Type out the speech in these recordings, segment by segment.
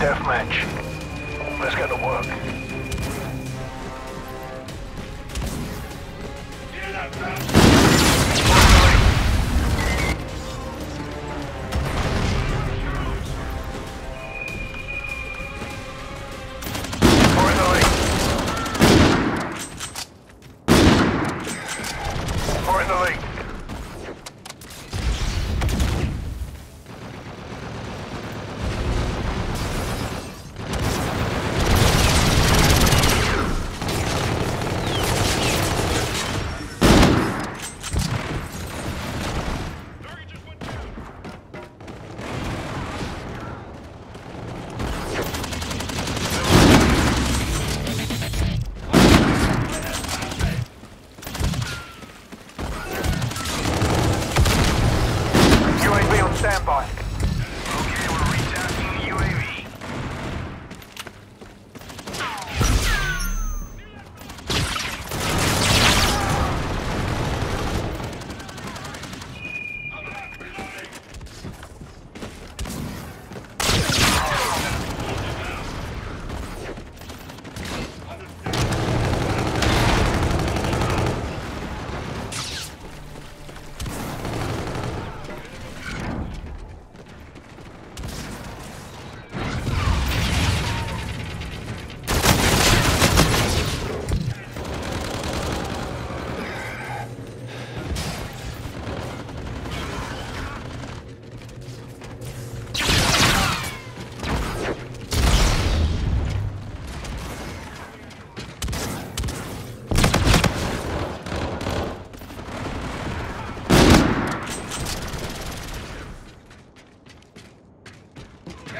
deathmatch. Let's get to work. In the lead.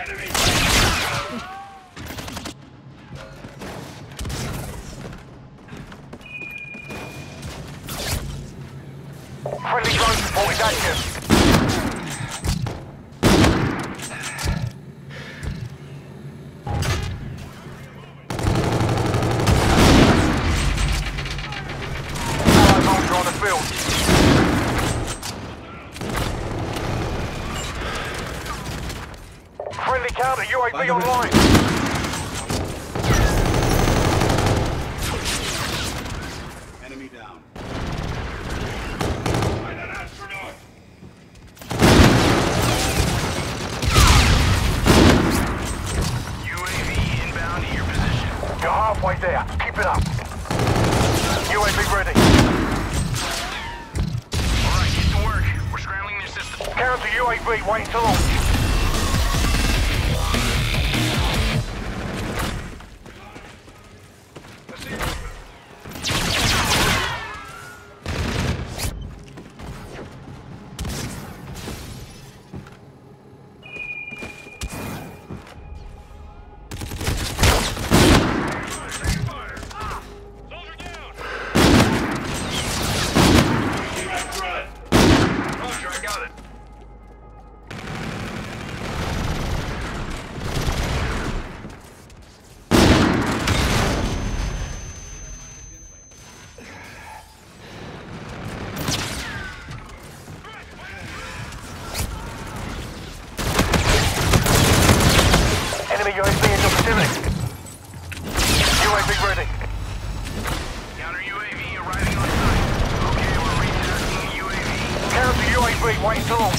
Friendly Friendly counter UAV online. Enemy down. Find an astronaut. UAV inbound to your position. You're halfway there. Keep it up. UAV ready. All right, get to work. We're scrambling their system. Counter UAV waiting to launch. Launch.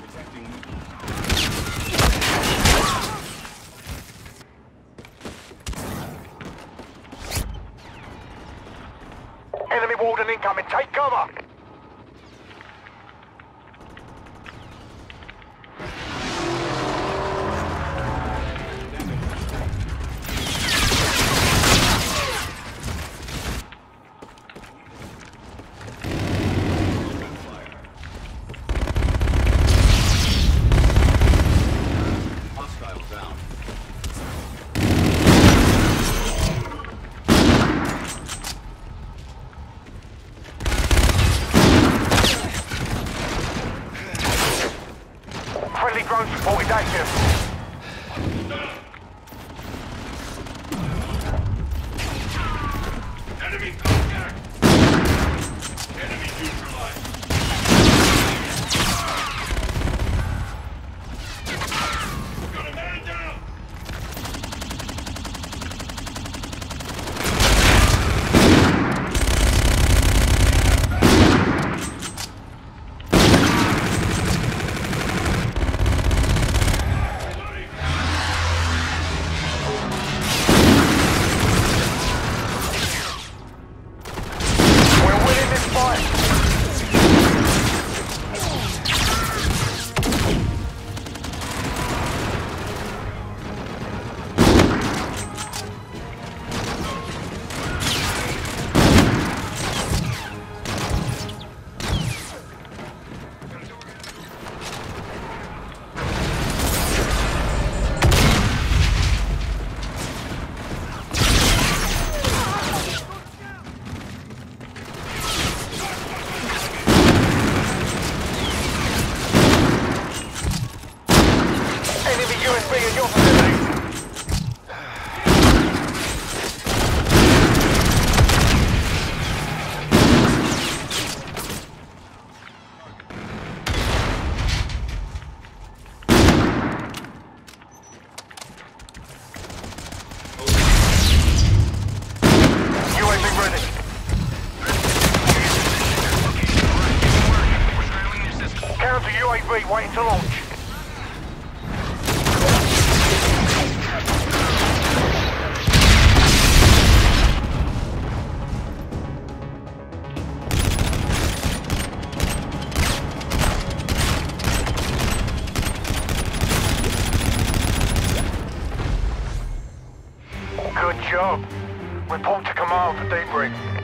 Detecting Enemy warden incoming. Take cover. Active. UAV waiting to launch. Good job. Report to command for debrief.